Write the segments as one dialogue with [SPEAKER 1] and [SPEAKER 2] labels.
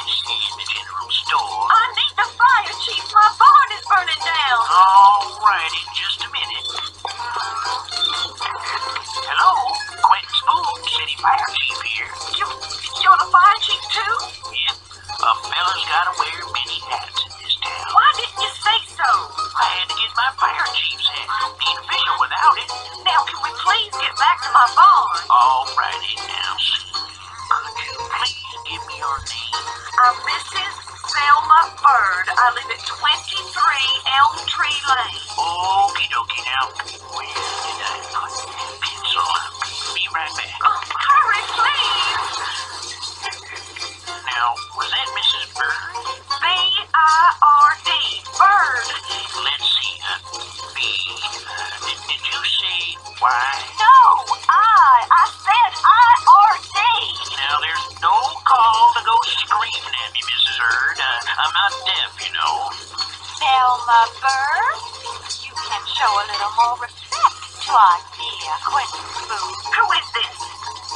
[SPEAKER 1] stop and see in the general store.
[SPEAKER 2] I need the fire chief. My barn is burning down.
[SPEAKER 1] All right, in just a minute. Hello, Quentin Spoon, city fire chief here.
[SPEAKER 2] You, you're the fire chief too?
[SPEAKER 1] Yep, a fella's gotta wear many hats
[SPEAKER 2] Bird. I live at 23 Elm Tree Lane.
[SPEAKER 1] Okie dokie now. Where did I put that pencil? Be right back.
[SPEAKER 2] Oh, Selma Bird. You can show a little more respect to our dear Quentin Spoon. Who is this?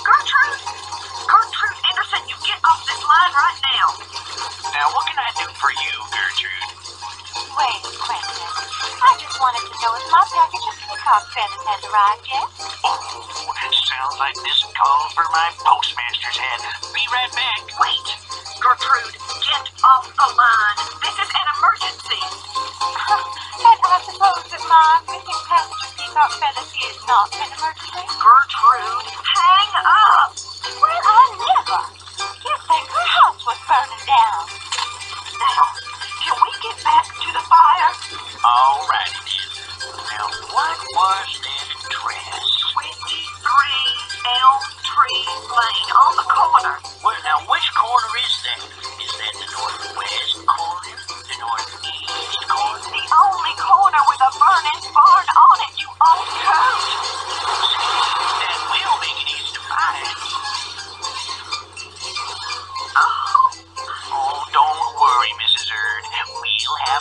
[SPEAKER 2] Gertrude? Gertrude Anderson, you get off this line right now.
[SPEAKER 1] Now, what can I do for you, Gertrude?
[SPEAKER 2] Wait, Quentin. I just wanted to know if my package of peacock feathers has arrived yet.
[SPEAKER 1] Oh, sounds like this calls for my postmaster's hat. Be right back.
[SPEAKER 2] Wait. Gertrude, get off the line. Missing package of peacock feathers is not an emergency?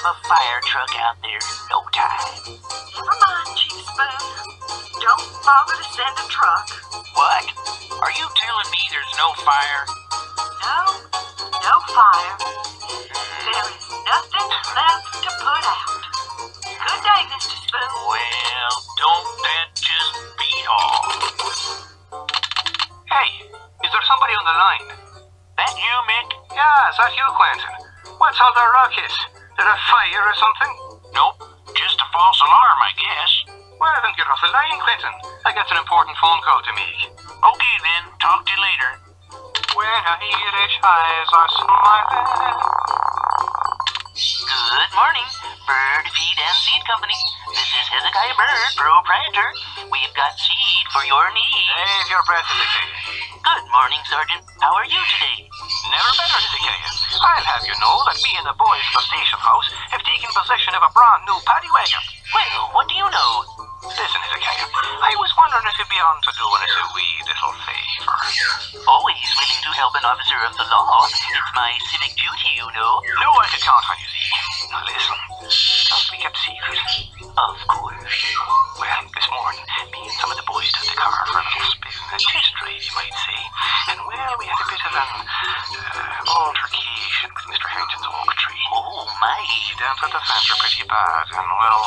[SPEAKER 1] Have a fire truck out there in no time.
[SPEAKER 2] Never mind, Chief Spoon. Don't bother to send a truck.
[SPEAKER 1] What? Are you telling me there's no fire?
[SPEAKER 2] No, no fire. There is nothing left to put out. Good day, Mr. Spoon.
[SPEAKER 1] Well, don't that just beat all?
[SPEAKER 3] Hey, is there somebody on the line?
[SPEAKER 1] That you, Mick?
[SPEAKER 3] Yeah, is that you, Quentin? What's all the ruckus? Did a fire or something?
[SPEAKER 1] Nope. Just a false alarm, I guess.
[SPEAKER 3] Well, then get off the line, Quentin. I got an important phone call to make.
[SPEAKER 1] Okay then. Talk to you later.
[SPEAKER 3] When Irish eyes are smiling.
[SPEAKER 1] Good morning, Bird Feed and Seed Company. This is Hezekiah Bird, proprietor. We've got seed for your needs.
[SPEAKER 3] Save your breath, Hezekiah.
[SPEAKER 1] Good morning, Sergeant. How are you today?
[SPEAKER 3] Never better, Hezekiah. I'll have you know that me and the boys at the station house have taken possession of a brand new paddy wagon.
[SPEAKER 1] Well, what do you know?
[SPEAKER 3] Listen, Hezekiah, I was wondering if you'd be on to doing us a wee little favor.
[SPEAKER 1] Always willing to help an officer of the law. It's my civic duty, you know.
[SPEAKER 3] No, I could count on you, Zeke. Now listen, to be kept secret.
[SPEAKER 1] Of course.
[SPEAKER 3] Well, this morning, me and some of the boys took the car for a little spin, a test drive, you might say. And well, we He dented the fender pretty bad, and well,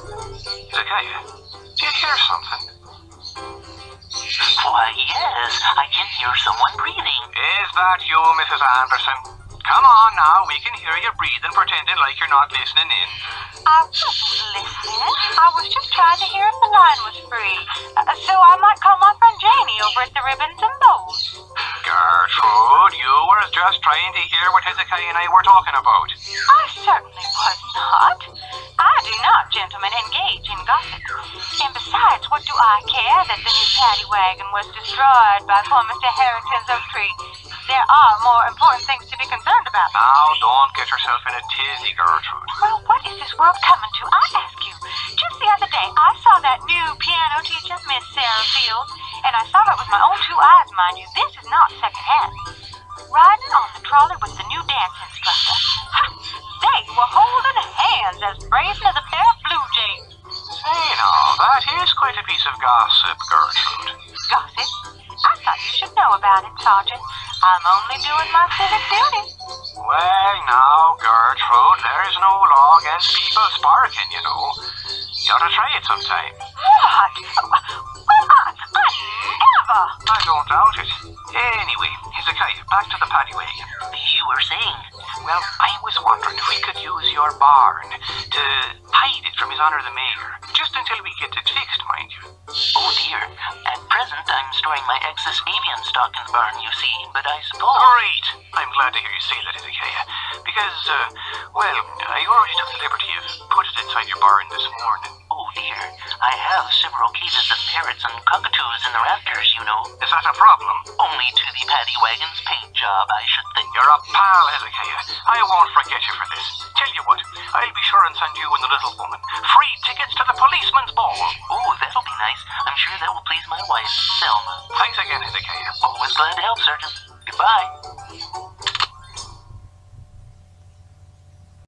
[SPEAKER 3] Okay, do you hear something?
[SPEAKER 1] Why, yes. I can hear someone breathing.
[SPEAKER 3] Is that you, Mrs. Anderson? Come on now, we can hear you breathing, pretending like you're not listening in.
[SPEAKER 2] I wasn't listening. I was just trying to hear if the line was free. Uh, so I might call my friend Janie over at the Ribbons and
[SPEAKER 3] Gertrude, just trying to hear what Hezekiah and I were talking about.
[SPEAKER 2] I certainly was not. I do not, gentlemen, engage in gossip. And besides, what do I care that the new paddy wagon was destroyed by poor Mr. Harrington's oak tree? There are more important things to be concerned about.
[SPEAKER 3] Now, don't get yourself in a tizzy, Gertrude.
[SPEAKER 2] Well, what is this world coming to? I ask you. Just the other day, I saw that new piano teacher, Miss Sarah Fields, and I saw her with my own two eyes, mind you. This is not secondhand. They were holding hands as brazen as a pair of blue jays.
[SPEAKER 3] Say now, that is quite a piece of gossip, Gertrude.
[SPEAKER 2] Gossip? I thought you should know about it, Sergeant. I'm only doing my civic duty.
[SPEAKER 3] Well, now, Gertrude, there's no law against people sparking, you know. You ought to try it sometime.
[SPEAKER 2] What? I, I never.
[SPEAKER 3] I don't doubt it. Anyway, Hezekiah, back to the paddy wagon.
[SPEAKER 4] You were saying?
[SPEAKER 3] Well, I was wondering if we could use your barn to hide it from His Honour the Mayor, just until we get it fixed, mind you.
[SPEAKER 4] Oh dear. At present, I'm storing my excess avian stock in the barn, you see, but I suppose...
[SPEAKER 3] Great! I'm glad to hear you say that, Hezekiah, because, uh, well, I already took the liberty of putting it inside your barn this morning.
[SPEAKER 4] Dear. I have several cages of parrots and cockatoos in the rafters, you know.
[SPEAKER 3] Is that a problem?
[SPEAKER 4] Only to the paddy wagon's paint job, I should think.
[SPEAKER 3] You're a pal, Hezekiah. I won't forget you for this. Tell you what, I'll be sure and send you and the little woman free tickets to the policeman's ball.
[SPEAKER 4] Oh, that'll be nice. I'm sure that will please my wife, Selma.
[SPEAKER 3] Thanks again, Hezekiah.
[SPEAKER 4] Always glad to help, Sergeant. Goodbye.